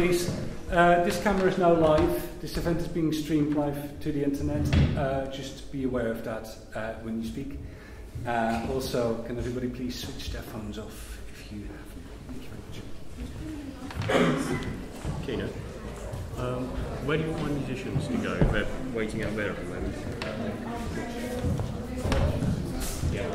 please. Uh, this camera is now live. This event is being streamed live to the internet. Uh, just be aware of that uh, when you speak. Uh, also, can everybody please switch their phones off if you haven't? Thank you very much. Kino, um, where do you want musicians to go? They're waiting out there at the moment. Yeah.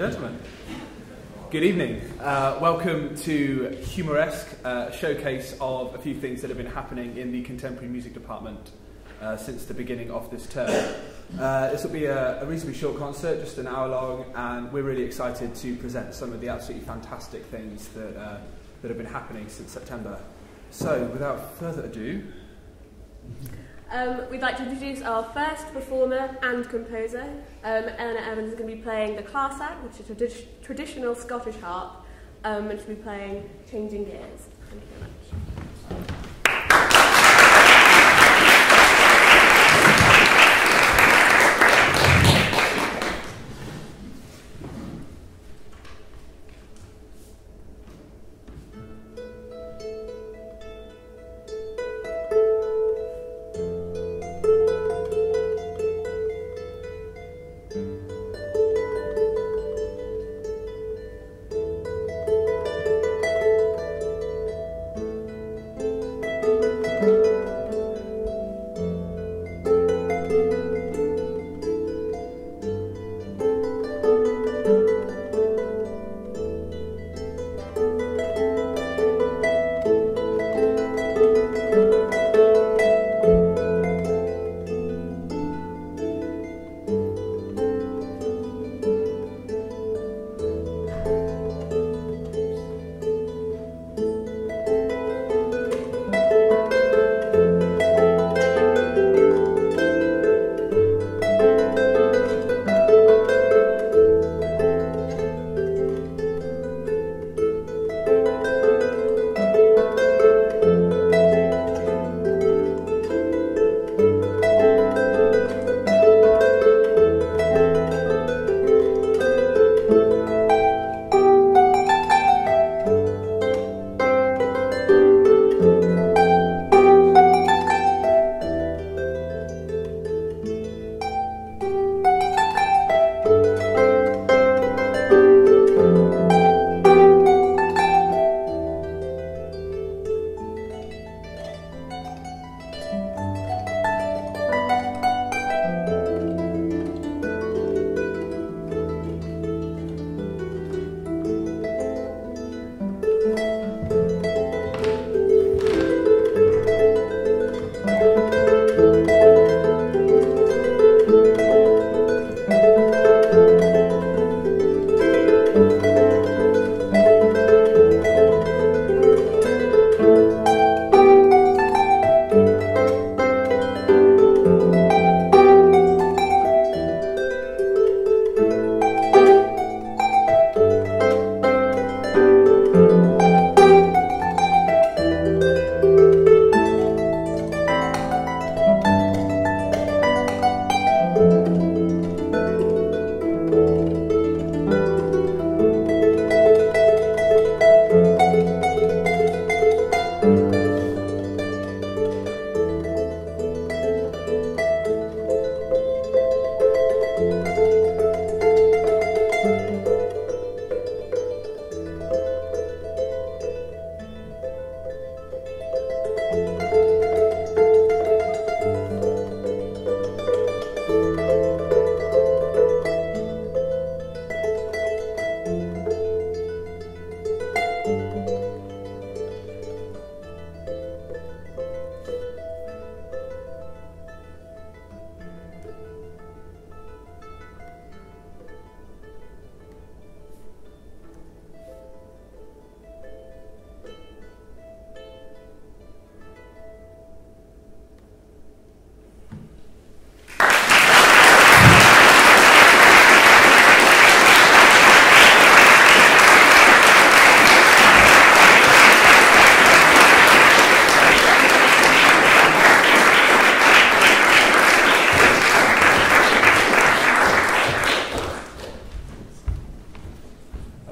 And gentlemen, Good evening. Uh, welcome to Humoresque, uh, showcase of a few things that have been happening in the contemporary music department uh, since the beginning of this term. Uh, this will be a, a reasonably short concert, just an hour long, and we're really excited to present some of the absolutely fantastic things that, uh, that have been happening since September. So, without further ado, Um, we'd like to introduce our first performer and composer. Um, Eleanor Evans is going to be playing the clarsach, which is a tradi- traditional Scottish harp, um, and she'll be playing Changing Gears. Thank you very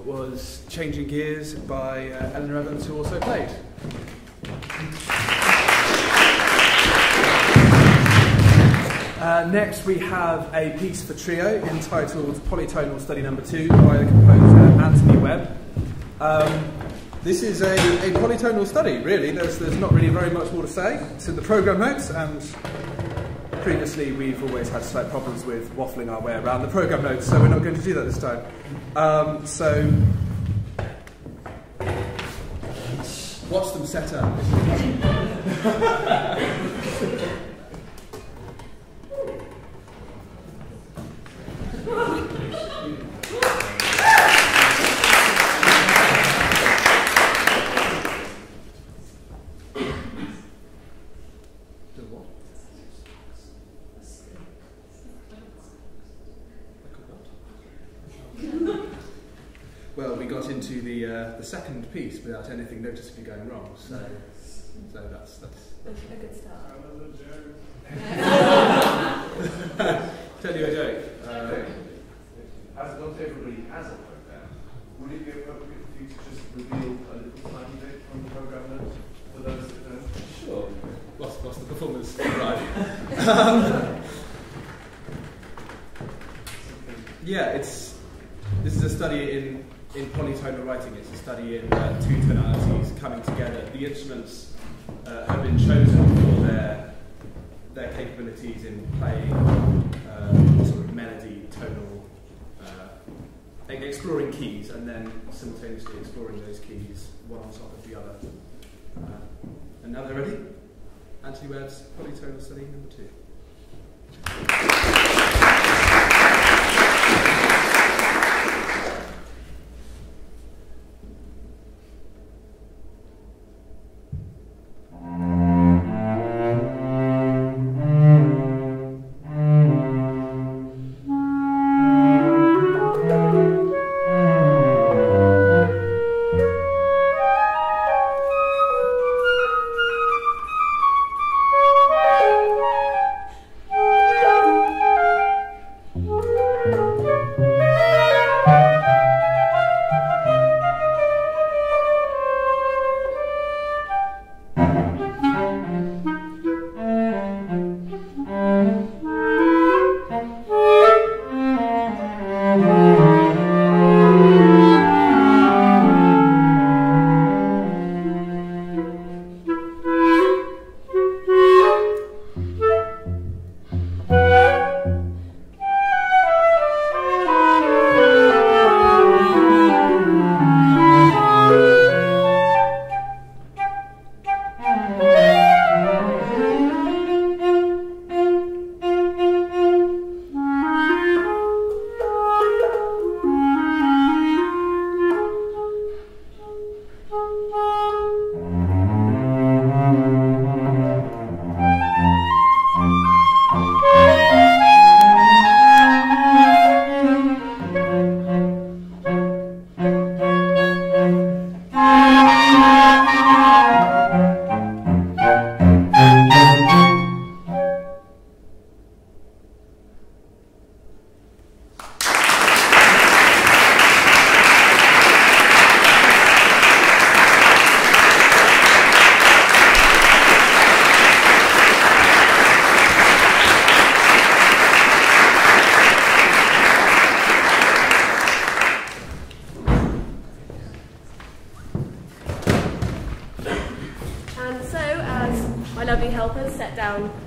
was Changing Gears by uh, Eleanor Evans, who also played. Uh, next, we have a piece for trio entitled Polytonal Study Number Two by the composer Anthony Webb. Um, this is a, a polytonal study, really. There's, there's not really very much more to say. It's in the program notes, and previously we've always had slight problems with waffling our way around the program notes, so we're not going to do that this time. Um, so, watch them set up. without anything noticeably going wrong, so so that's that's. A good start. Tell you a joke. Uh, As not everybody has a program, would it be appropriate for you to just reveal a little tiny bit from the program notes for those that don't? Sure. Whilst, whilst the performers arrive. um, yeah, it's this is a study in in polytonal writing. It's a study in uh, two tonalities coming together. The instruments uh, have been chosen for their their capabilities in playing uh, sort of melody, tonal, uh, exploring keys, and then simultaneously exploring those keys one on top of the other. Uh, and now they're ready. Anthony Webb's Polytonal Study number two.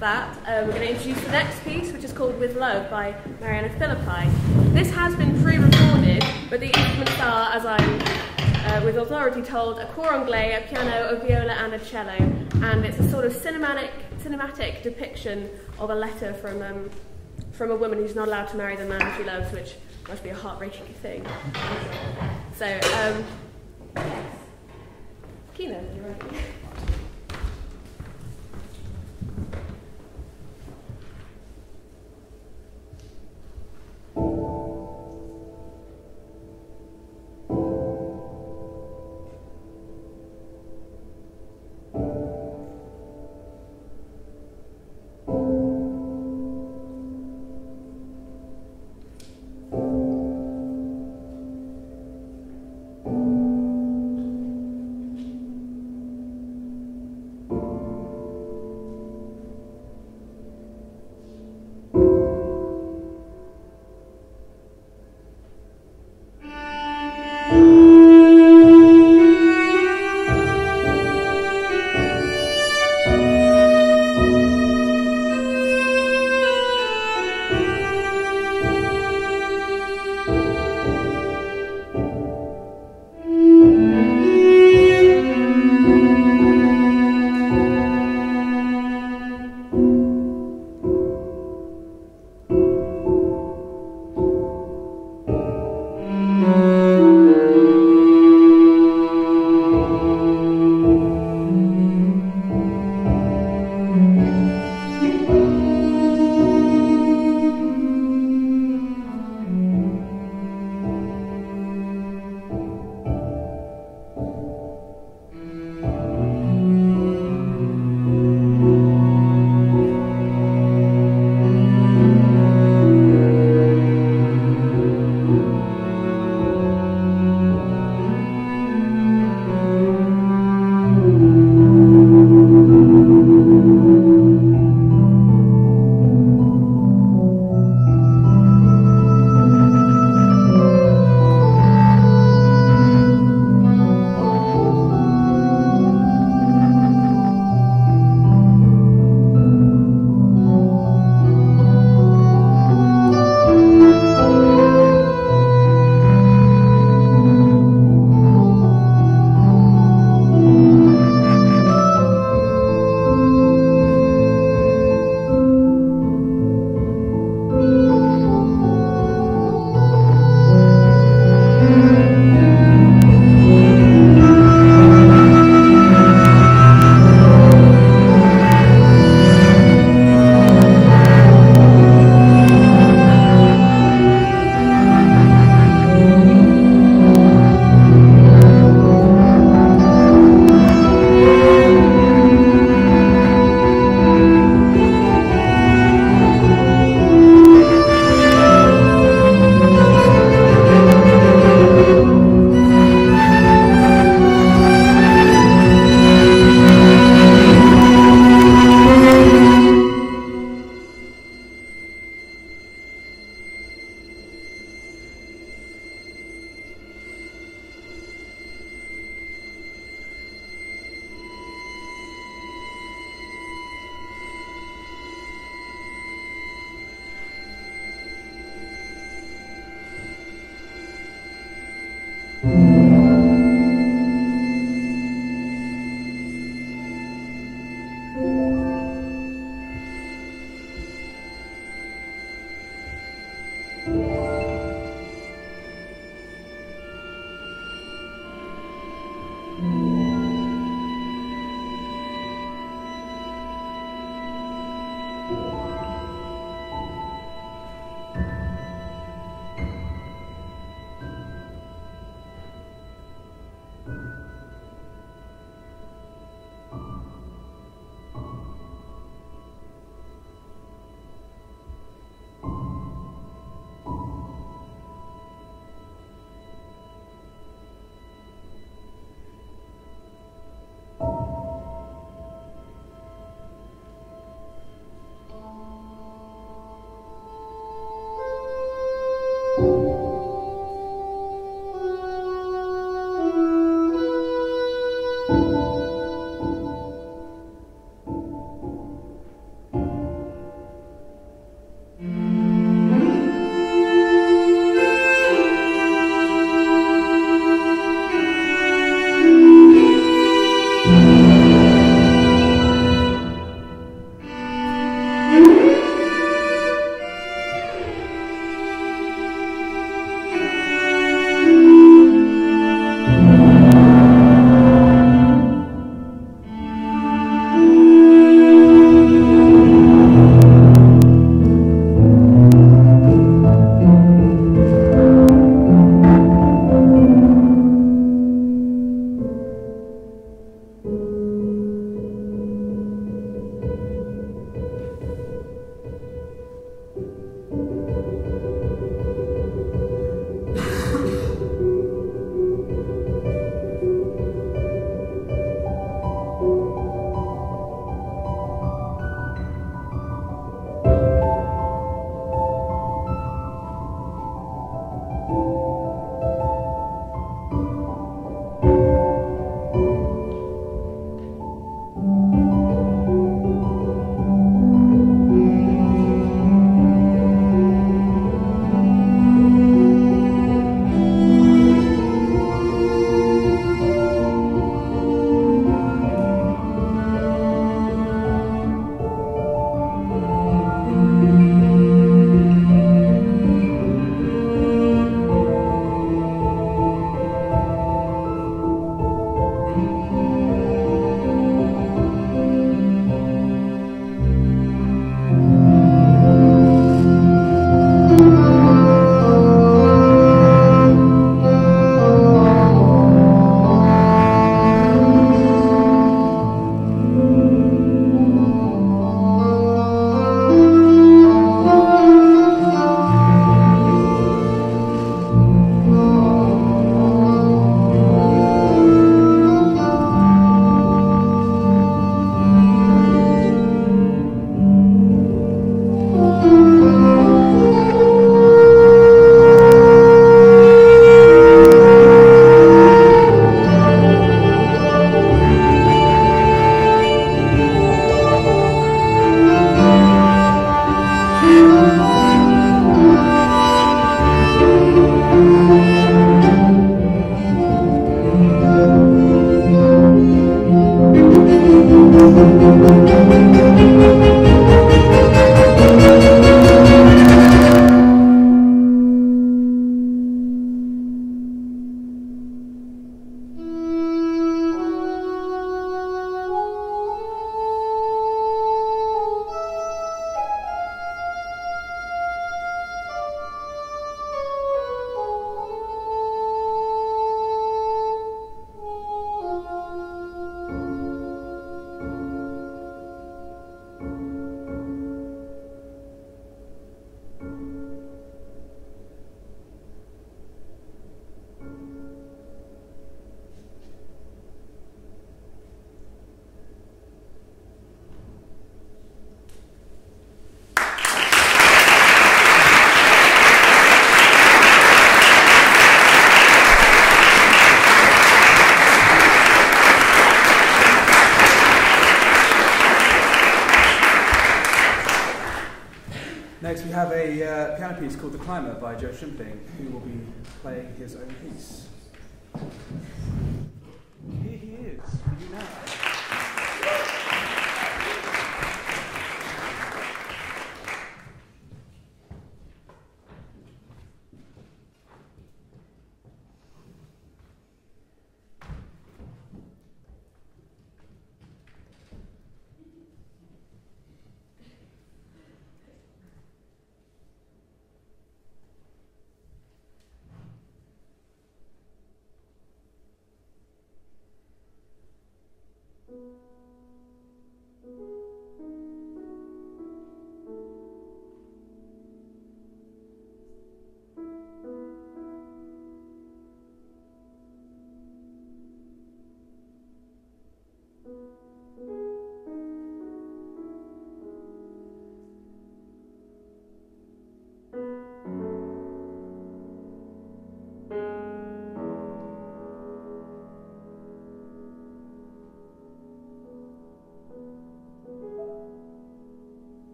That, um, we're going to introduce the next piece, which is called With Love by Mariana Philippi. This has been pre-recorded, but the instruments are, as I'm uh, with authority told, a cor anglais, a piano, a viola and a cello, and it's a sort of cinematic, cinematic depiction of a letter from, um, from a woman who's not allowed to marry the man she loves, which must be a heart-wrenching thing. So, um, yes. You're ready.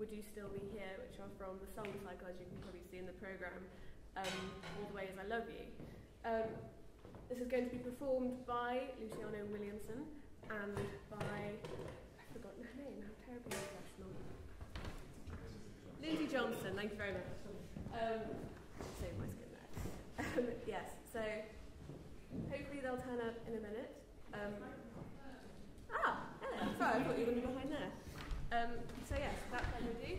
Would You Still Be Here, which are from the song cycle, as you can probably see in the programme, um, All the Ways I Love You. Um, this is going to be performed by Luciano Williamson and by, I've forgotten her name, how terribly professional. Lindsay Johnson, thank you very much. Um, save my skin there. Um, yes, so hopefully they'll turn up in a minute. Um, ah, hello. Sorry, I thought you were going to be behind there. Um, so yes, that's what we do.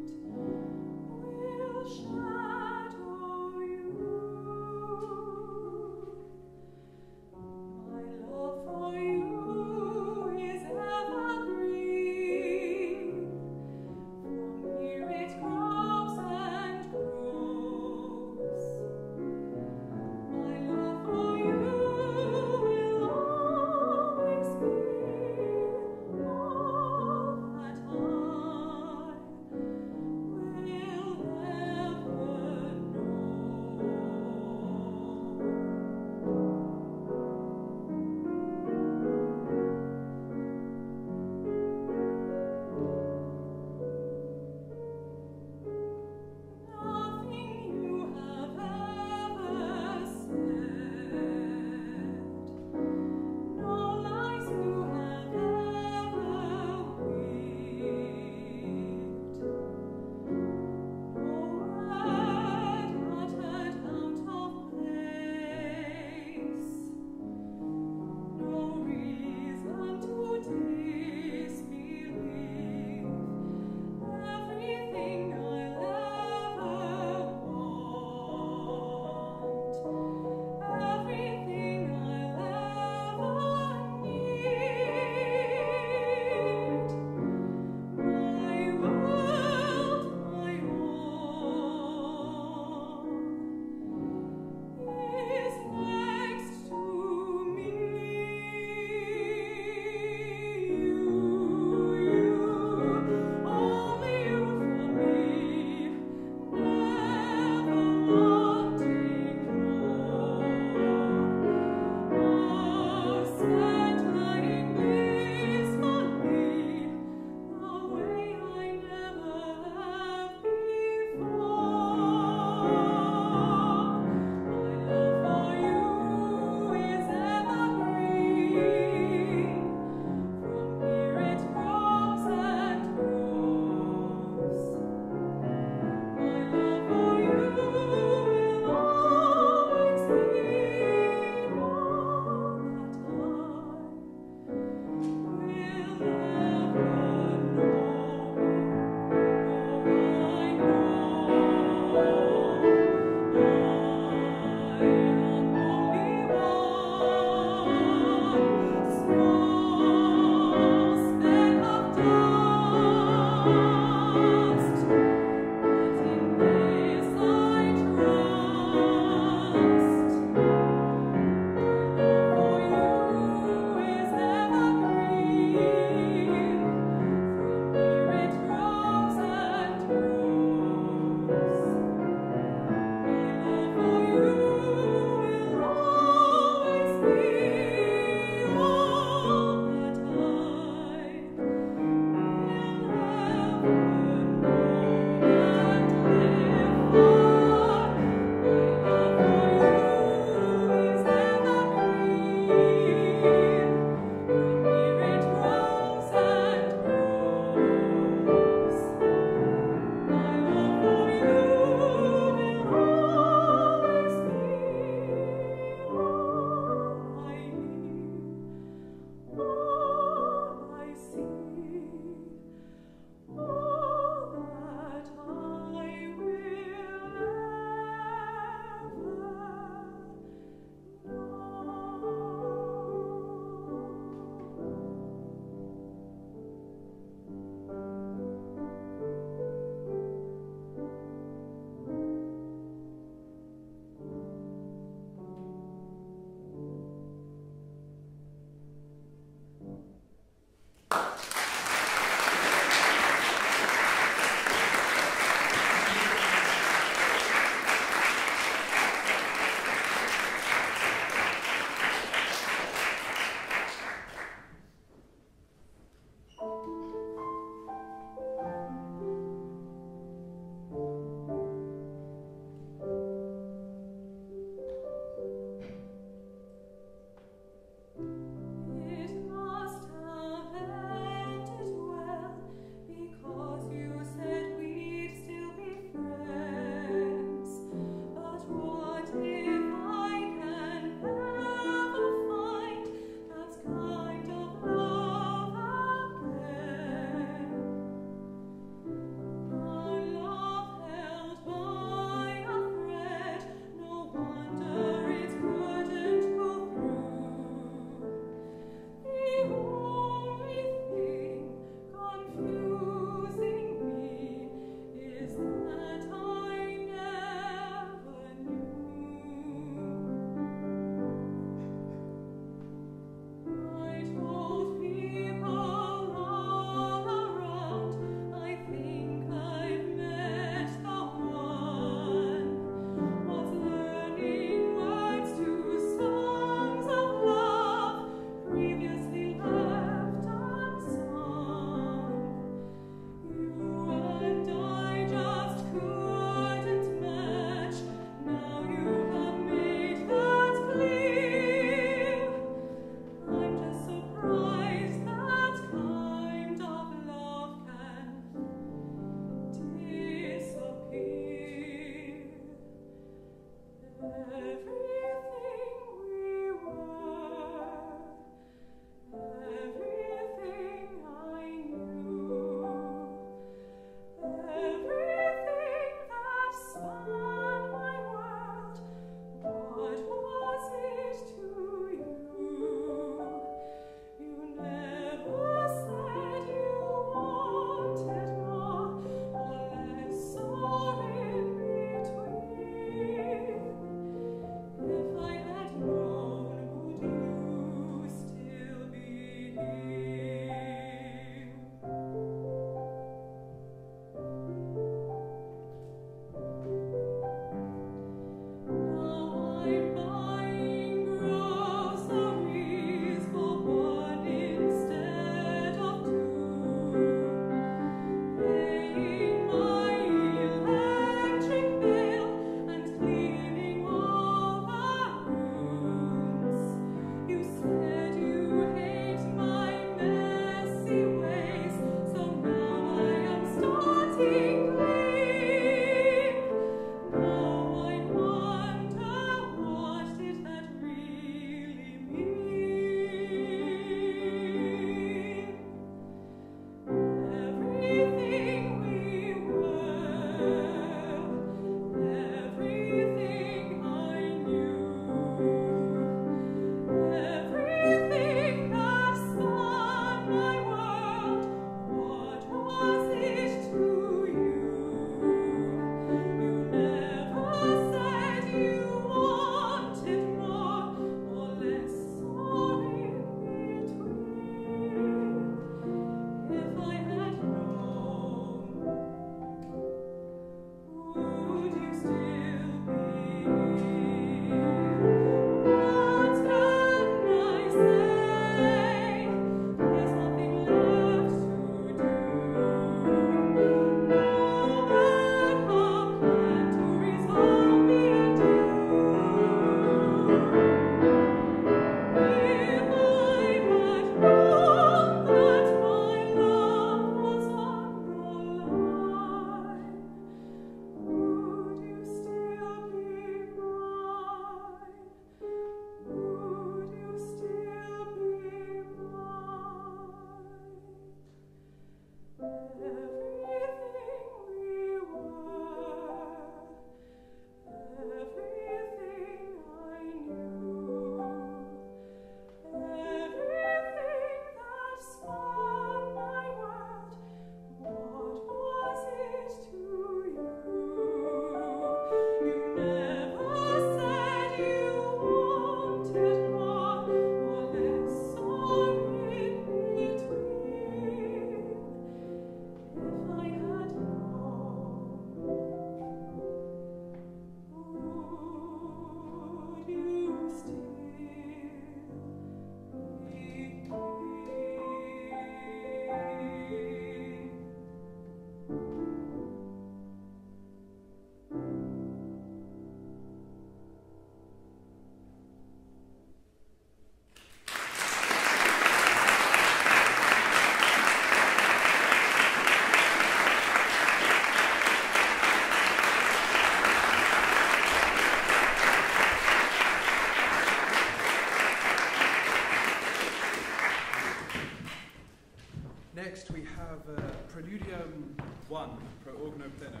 Next we have uh, Preludium 1 pro organo pleno.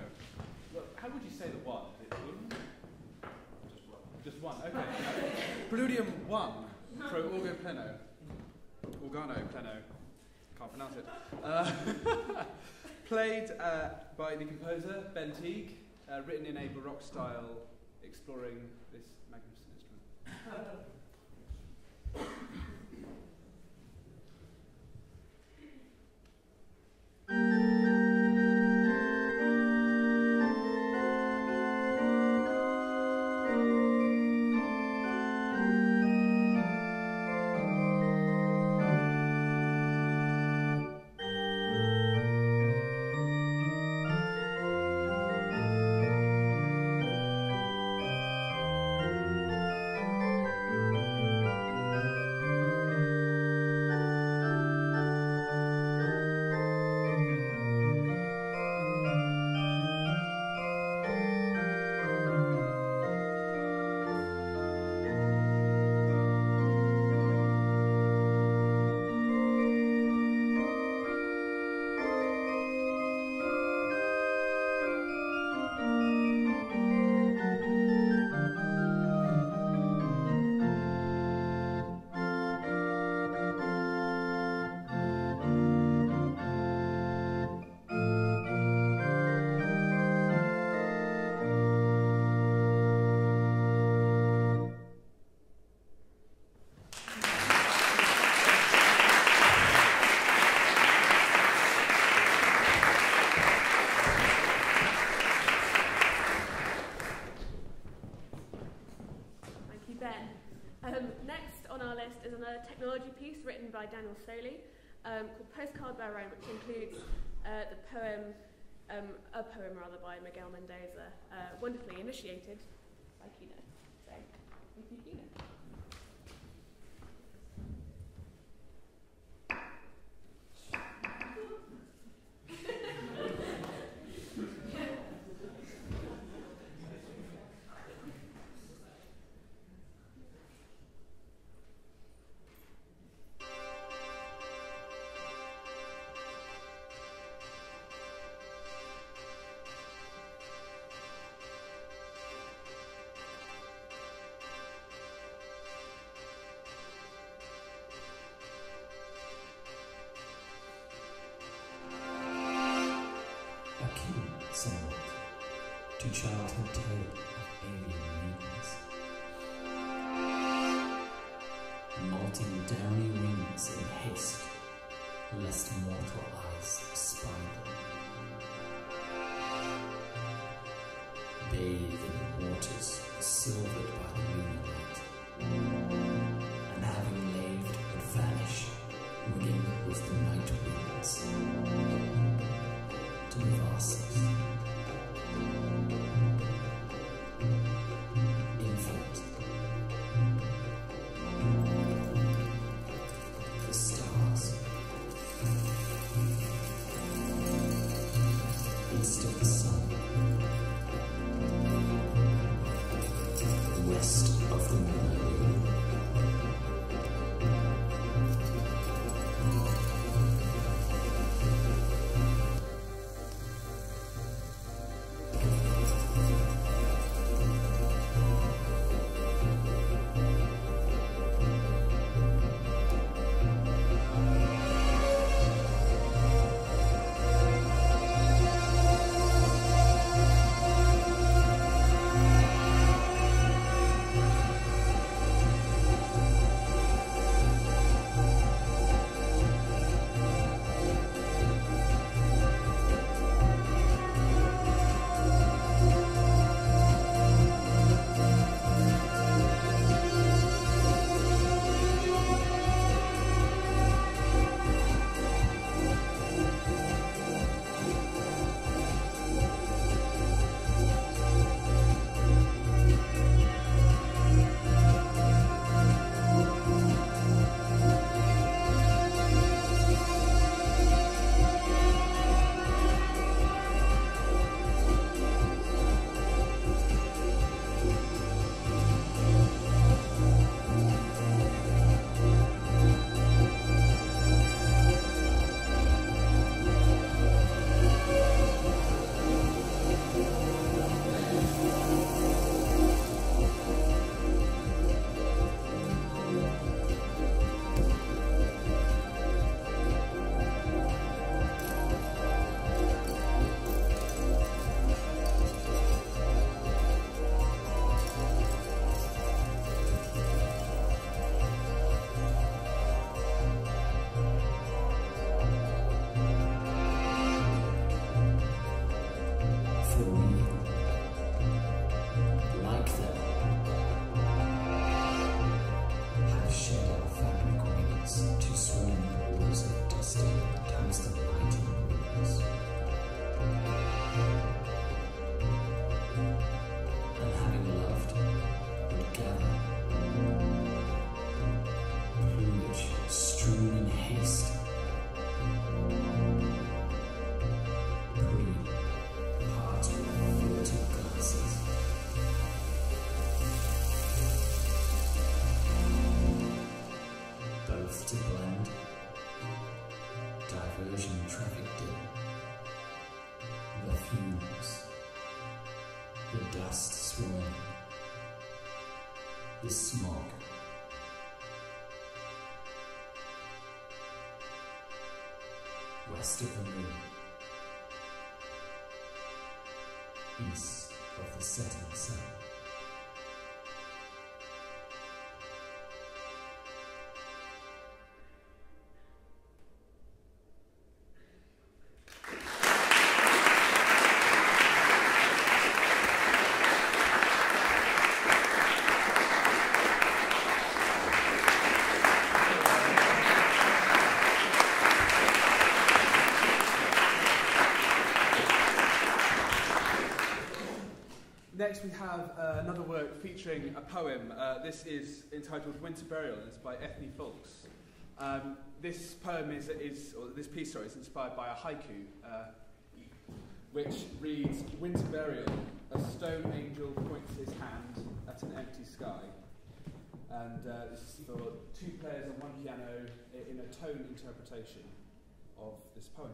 Well, how would you say the one? Just one. Just one, okay. Preludium 1 pro organo pleno. Organo pleno. Can't pronounce it. Uh, played uh, by the composer Ben Teague, uh, written in a Baroque style exploring this magnificent instrument. Thank is another technology piece written by Daniel Soley um, called Postcard by Rome, which includes uh, the poem, um, a poem rather, by Miguel Mendoza, uh, wonderfully initiated by Kino. So, thank you, Kino. To tale of alien wings. Molting downy wings in haste, lest mortal eyes spy them. Bathe in waters silvered by the moonlight, The moon, east of the setting Next, we have uh, another work featuring a poem. Uh, this is entitled Winter Burial, and it's by Ethne Fulks. Um, this poem is, is, or this piece, sorry, is inspired by a haiku, uh, which reads Winter Burial, a stone angel points his hand at an empty sky. And uh, this is for two players and one piano in a tone interpretation of this poem.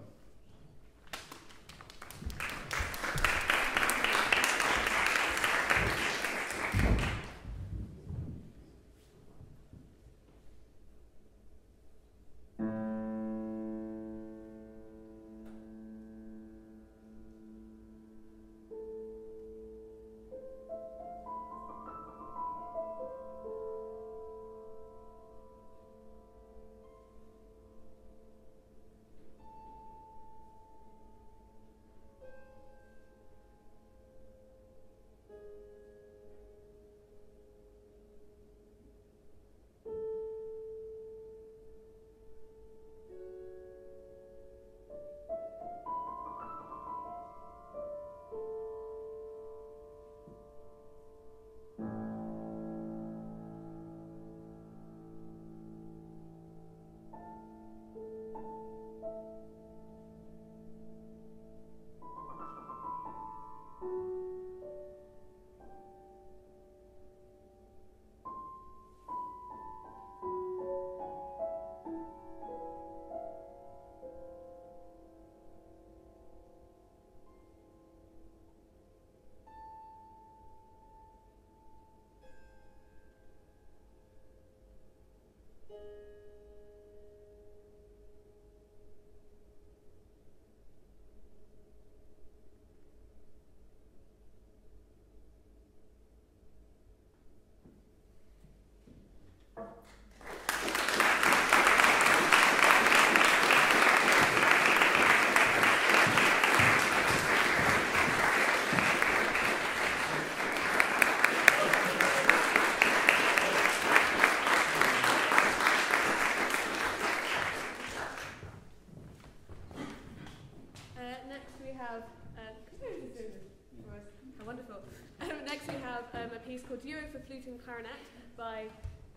By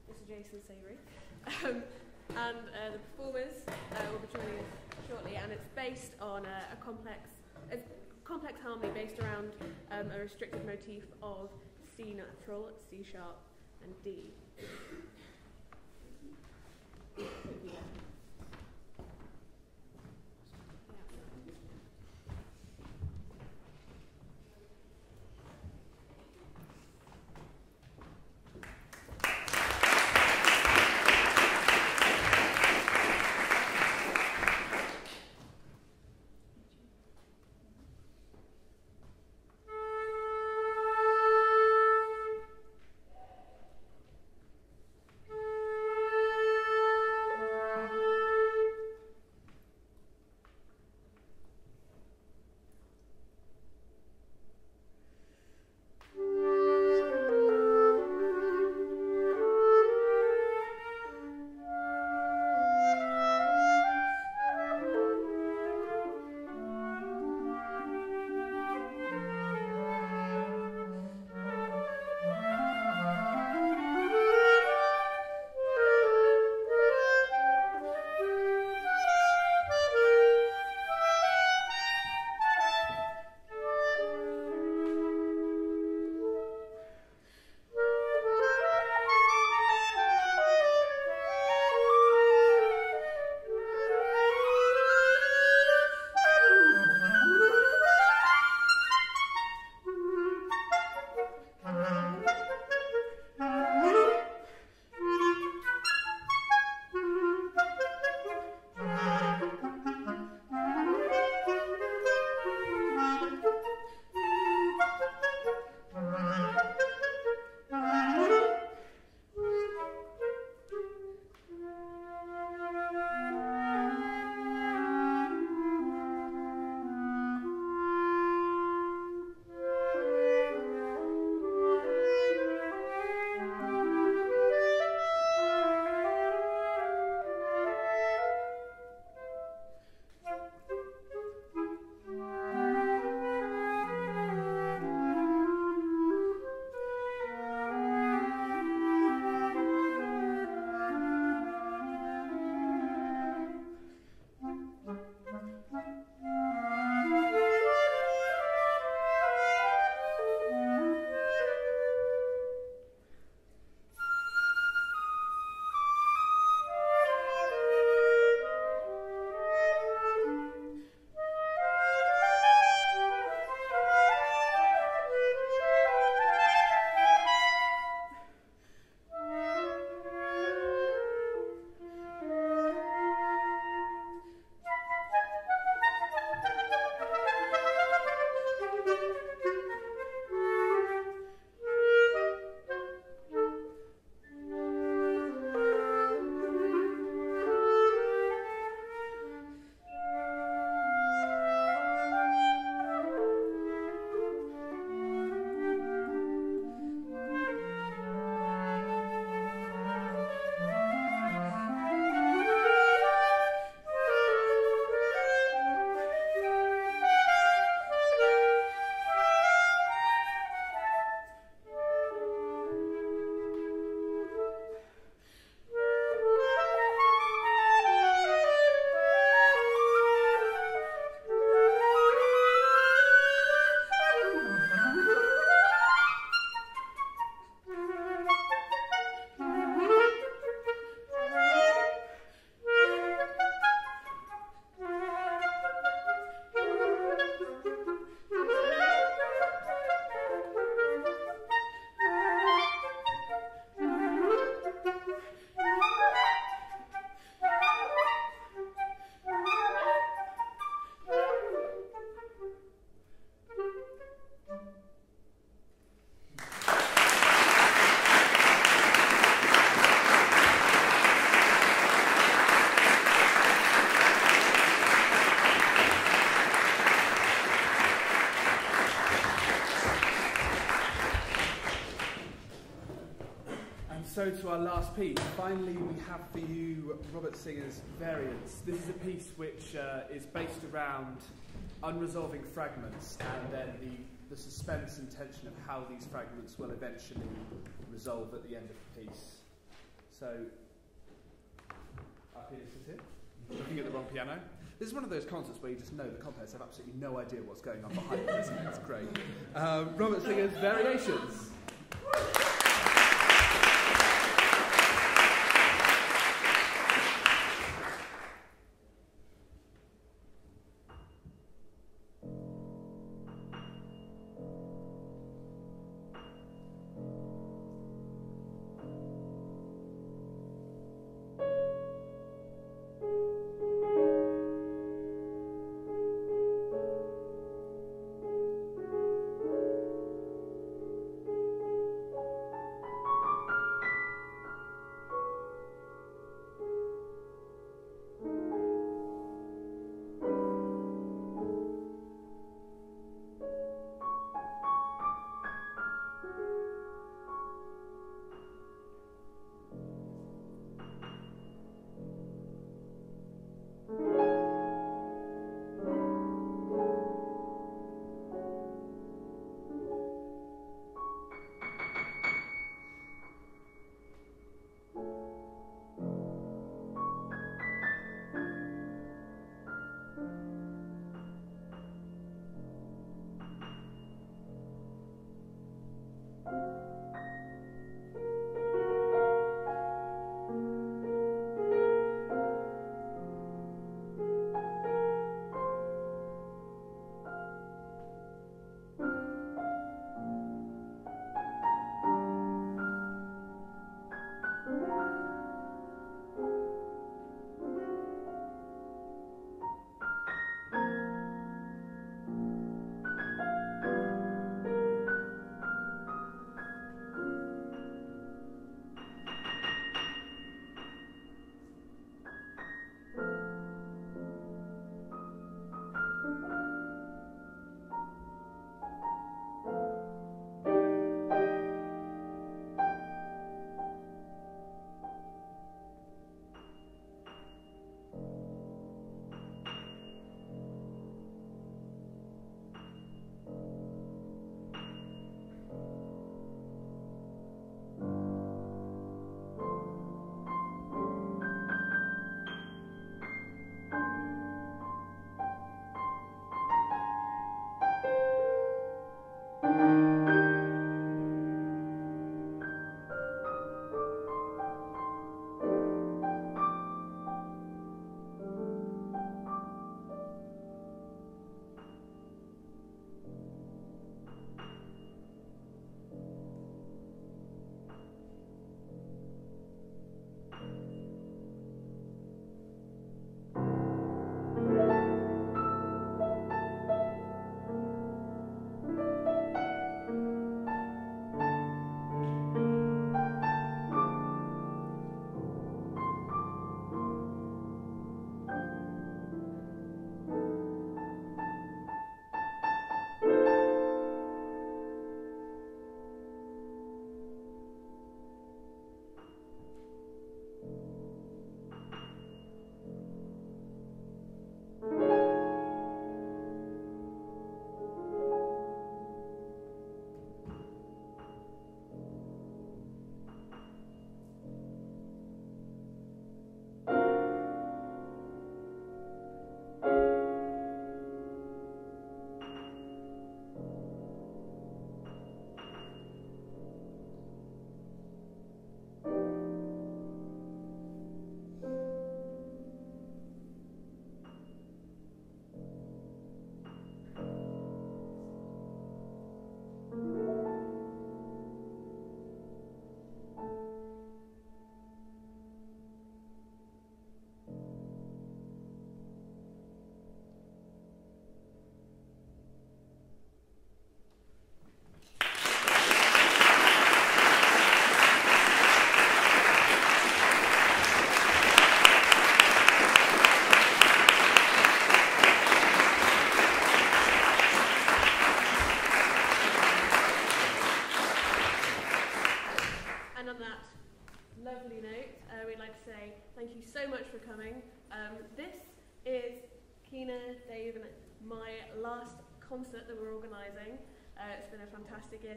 Mr. Jason Savory. Um, and uh, the performers uh, will be joining us shortly, and it's based on a, a complex, a complex harmony based around um, a restricted motif of C natural, C sharp, and D. to our last piece. Finally, we have for you Robert Singer's Variants. This is a piece which uh, is based around unresolving fragments and then the, the suspense and tension of how these fragments will eventually resolve at the end of the piece. So, our pianist is here, looking at the wrong piano. This is one of those concerts where you just know the composers have absolutely no idea what's going on behind them, it? It's great. Um, Robert Singer's Variations. On that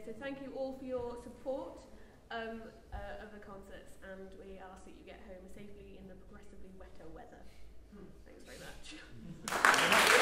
so thank you all for your support um, uh, of the concerts, and we ask that you get home safely in the progressively wetter weather. Mm. Thanks very much.